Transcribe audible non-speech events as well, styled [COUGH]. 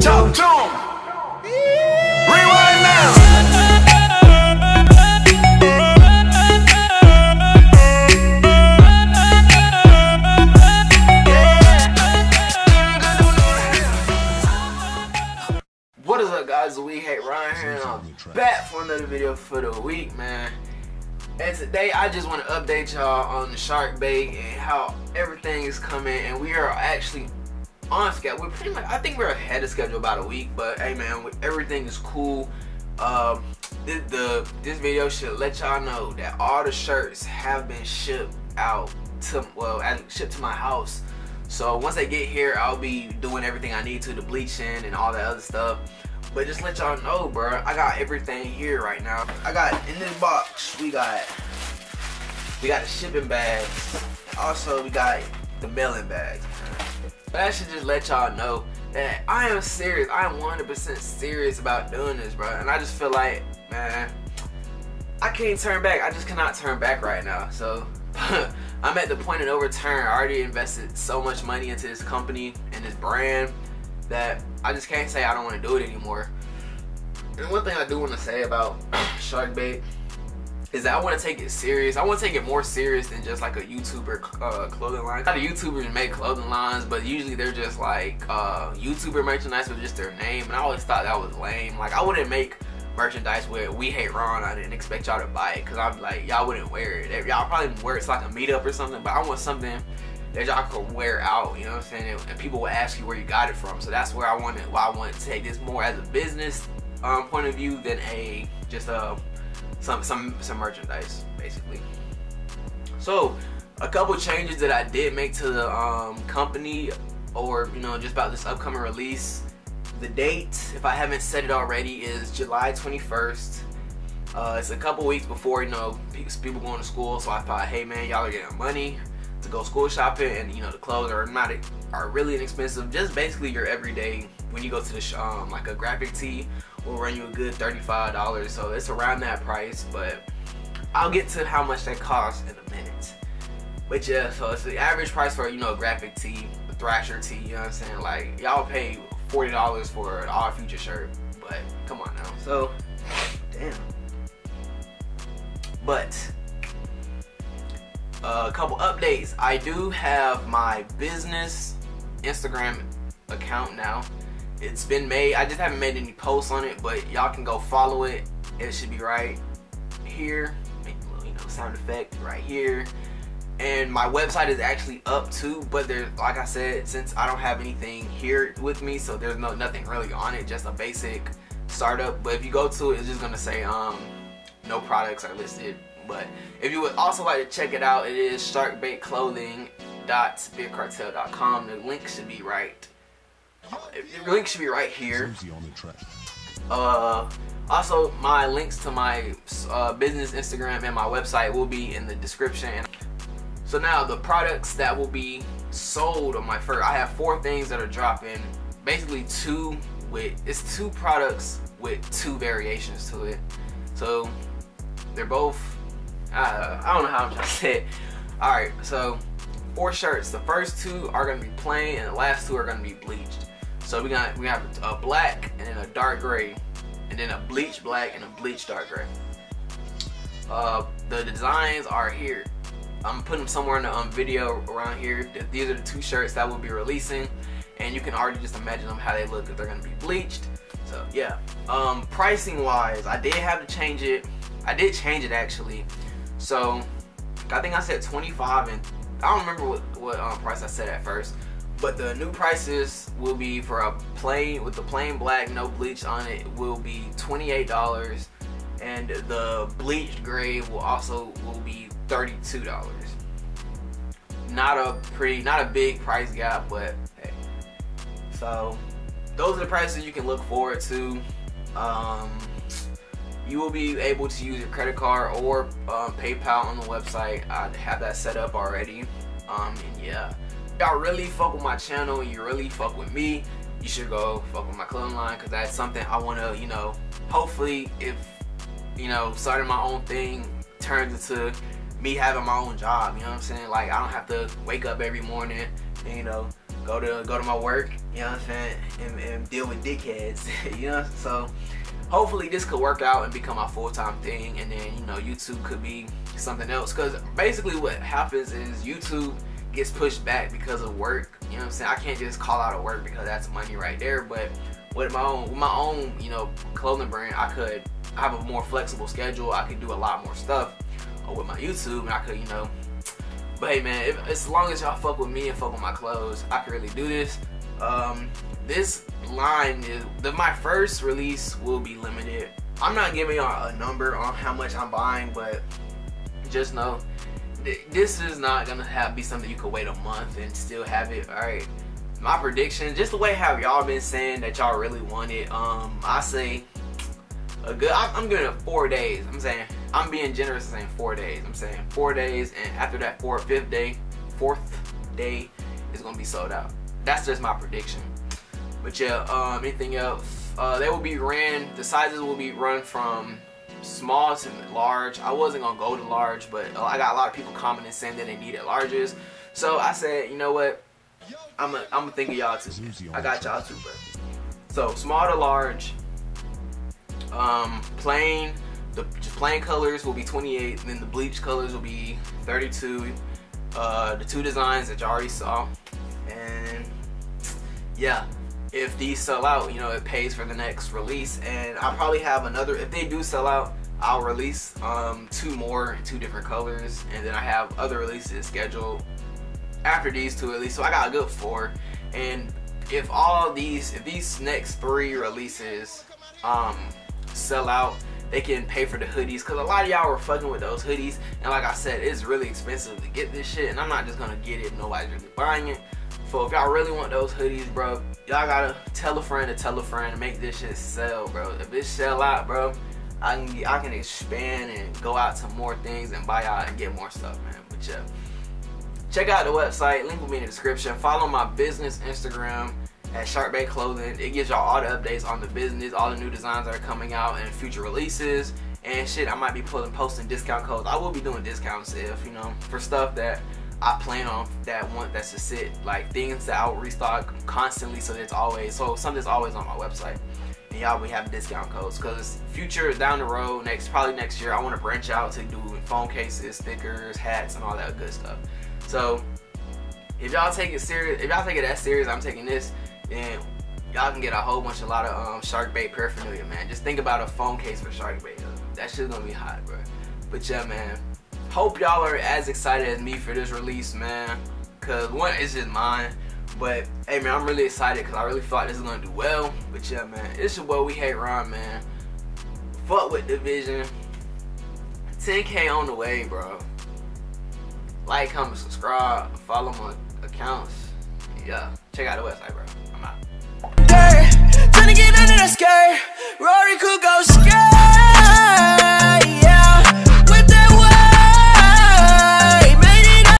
Talk to him. Rewind now. What is up guys, We Hate Ron here and I'm back for another video for the week man. And today I just want to update y'all on the SharkBate and how everything is coming and we are actually on schedule. We're pretty much, I think we're ahead of schedule about a week, but hey man, everything is cool. Um, the, the this video should let y'all know that all the shirts have been shipped out to well, shipped to my house. So once they get here, I'll be doing everything I need to, the bleaching and all that other stuff. But just let y'all know, bro, I got everything here right now. I got in this box, we got we got the shipping bags. Also, we got the mailing bags. But I should just let y'all know that I am serious. I am 100% serious about doing this, bro. And I just feel like, man, I can't turn back. I just cannot turn back right now. So [LAUGHS] I'm at the point of no return. I already invested so much money into this company and this brand that I just can't say I don't want to do it anymore. And one thing I do want to say about [CLEARS THROAT] SharkBate is that I want to take it serious. I want to take it more serious than just like a YouTuber uh, clothing line. A lot of YouTubers make clothing lines, but usually they're just like uh, YouTuber merchandise with just their name. And I always thought that was lame. Like I wouldn't make merchandise with "We Hate Ron" I didn't expect y'all to buy it because I'm like y'all wouldn't wear it. Y'all probably wear it to like a meetup or something. But I want something that y'all could wear out. You know what I'm saying? And, people will ask you where you got it from. So that's where I want. Why I want to take this more as a business um, point of view than a just a some some some merchandise basically. So a couple changes that I did make to the um, company or you know just about this upcoming release. The date, if I haven't said it already, is July 21st. Uh, it's a couple weeks before you know people going to school, so I thought, hey man, y'all are getting money to go school shopping, and you know the clothes are not are really inexpensive. Just basically your everyday when you go to the um, like a graphic tee will run you a good $35 so it's around that price but I'll get to how much that costs in a minute. But yeah so it's the average price for you know a graphic tee a thrasher tee you know what I'm saying? Like y'all pay $40 for an Odd Future shirt but come on now. So damn. But uh, a couple updates. I do have my business Instagram account now it's been made. I just haven't made any posts on it, but y'all can go follow it. It should be right here. Make a little, you know, sound effect right here. And my website is actually up too, but there's, like I said, since I don't have anything here with me, so there's no nothing really on it, just a basic startup. But if you go to it, it's just gonna say um, no products are listed. But if you would also like to check it out, it is sharkbateclothing.bigcartel.com. The link should be right the link should be right here. Uh, also, my links to my uh, business Instagram and my website will be in the description. So now the products that will be sold on my first, I have four things that are dropping. Basically two with, it's two products with two variations to it. So they're both, uh, I don't know how I'm trying to say it. All right, so four shirts. The first two are gonna be plain and the last two are gonna be bleached. So we got we have a black and then a dark gray, and then a bleach black and a bleach dark gray. Uh, the designs are here. I'm putting them somewhere in the um, video around here. These are the two shirts that we'll be releasing, and you can already just imagine them how they look if they're gonna be bleached. So yeah. Um, pricing wise, I did have to change it. I did change it actually. So I think I said 25 and I don't remember what, what um, price I said at first. But the new prices will be for a plain, with the plain black, no bleach on it, will be $28. And the bleached gray will also will be $32. Not a pretty, not a big price gap, but hey. So, those are the prices you can look forward to. Um, you will be able to use your credit card or um, PayPal on the website. I have that set up already. Um, and yeah y'all really fuck with my channel and you really fuck with me you should go fuck with my clothing line because that's something I want to you know hopefully if you know starting my own thing turns into me having my own job you know what I'm saying like I don't have to wake up every morning and, you know, go to go to my work, you know what I'm saying, and, and deal with dickheads, [LAUGHS] you know. So hopefully this could work out and become my full-time thing, and then you know YouTube could be something else. Cause basically what happens is YouTube gets pushed back because of work. You know what I'm saying? I can't just call out of work because that's money right there. But with my own with my own, you know, clothing brand, I could have a more flexible schedule. I could do a lot more stuff with my YouTube and I could, you know. But hey man, if, as long as y'all fuck with me and fuck with my clothes, I can really do this. Um, this line is the my first release will be limited. I'm not giving y'all a number on how much I'm buying, but just know this is not gonna have be something you could wait a month and still have it. All right, my prediction, just the way how y'all been saying that y'all really want it. Um, I say a good. I'm giving it four days. I'm saying I'm being generous and saying four days. I'm saying four days, and after that fourth, fifth day, fourth day is gonna be sold out. That's just my prediction. But yeah, um, anything else? Uh, they will be ran. The sizes will be run from small to large. I wasn't gonna go to large, but I got a lot of people commenting saying that they needed larges. So I said, you know what? I'm a, I'm gonna think of y'all too. I got y'all too, so small to large. Um, plain. The plain colors will be 28, and then the bleach colors will be 32. Uh, the two designs that you already saw, and yeah, if these sell out, you know, it pays for the next release. And I'll probably have another, if they do sell out, I'll release um, two more in two different colors. And then I have other releases scheduled after these two at least. So I got a good four. And if all these, if these next three releases um, sell out, they can pay for the hoodies because a lot of y'all were fucking with those hoodies and like I said it's really expensive to get this shit and I'm not just gonna get it nobody's really buying it so if y'all really want those hoodies, bro, y'all gotta tell a friend to tell a friend to make this shit sell, bro. If it sell out, bro, I can I can expand and go out to more things and buy out and get more stuff, man. But yeah, check out the website. Link will be in the description. Follow my business Instagram at SharkBate Clothing. It gives y'all all the updates on the business, all the new designs that are coming out and future releases. And shit, I might be putting posting discount codes. I will be doing discounts if you know for stuff that I plan on that one that's to sit like things that I'll restock constantly so it's always so something's always on my website. And y'all we have discount codes because future down the road next probably next year I want to branch out to do phone cases stickers hats and all that good stuff. So if y'all take it serious if y'all take it that serious I'm taking this then y'all can get a whole bunch a lot of um, SharkBate paraphernalia man. Just think about a phone case for SharkBate. That shit's gonna be hot bro but yeah man hope y'all are as excited as me for this release, man. Cause one, it's just mine. But hey man, I'm really excited because I really feel like this is gonna do well. But yeah, man, it's your boy We Hate Ron, man. Fuck with division. 10k on the way, bro. Like, comment, subscribe, follow my accounts. Yeah, check out the website, bro. I'm out. Trying to get under the skirt. Rory could go